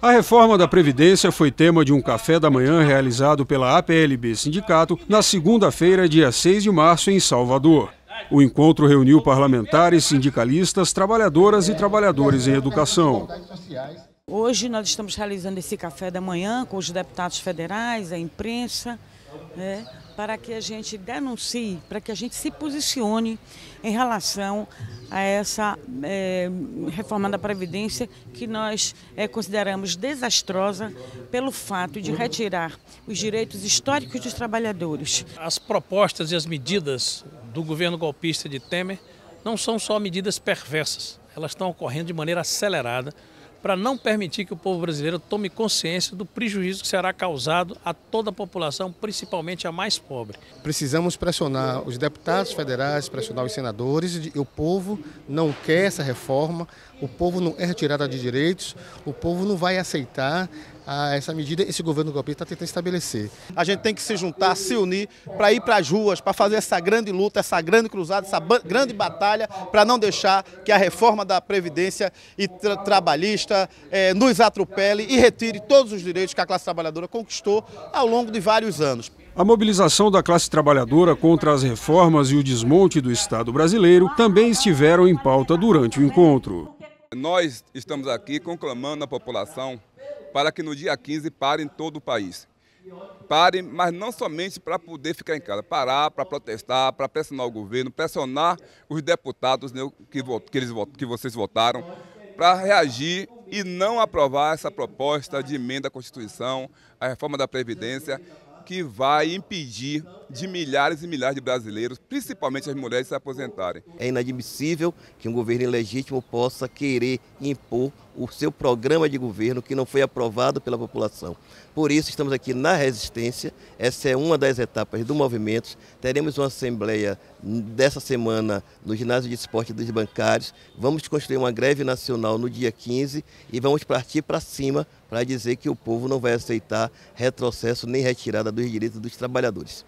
A reforma da Previdência foi tema de um café da manhã realizado pela APLB Sindicato na segunda-feira, dia 6 de março, em Salvador. O encontro reuniu parlamentares, sindicalistas, trabalhadoras e trabalhadores em educação. Hoje nós estamos realizando esse café da manhã com os deputados federais, a imprensa, né, para que a gente denuncie, para que a gente se posicione em relação a essa é, reforma da Previdência que nós é, consideramos desastrosa pelo fato de retirar os direitos históricos dos trabalhadores. As propostas e as medidas do governo golpista de Temer não são só medidas perversas, elas estão ocorrendo de maneira acelerada para não permitir que o povo brasileiro tome consciência do prejuízo que será causado a toda a população, principalmente a mais pobre. Precisamos pressionar os deputados federais, pressionar os senadores, e o povo não quer essa reforma, o povo não é retirada de direitos, o povo não vai aceitar a essa medida esse governo golpista está tentando estabelecer. A gente tem que se juntar, se unir para ir para as ruas, para fazer essa grande luta, essa grande cruzada, essa grande batalha, para não deixar que a reforma da Previdência e tra trabalhista eh, nos atropele e retire todos os direitos que a classe trabalhadora conquistou ao longo de vários anos. A mobilização da classe trabalhadora contra as reformas e o desmonte do Estado brasileiro também estiveram em pauta durante o encontro. Nós estamos aqui conclamando a população para que no dia 15 parem todo o país. Parem, mas não somente para poder ficar em casa, parar para protestar, para pressionar o governo, pressionar os deputados né, que, que, eles, que vocês votaram, para reagir e não aprovar essa proposta de emenda à Constituição, a reforma da Previdência, que vai impedir de milhares e milhares de brasileiros, principalmente as mulheres, se aposentarem. É inadmissível que um governo ilegítimo possa querer impor o seu programa de governo que não foi aprovado pela população. Por isso estamos aqui na resistência, essa é uma das etapas do movimento. Teremos uma assembleia dessa semana no ginásio de esporte dos bancários. Vamos construir uma greve nacional no dia 15 e vamos partir para cima para dizer que o povo não vai aceitar retrocesso nem retirada dos direitos dos trabalhadores.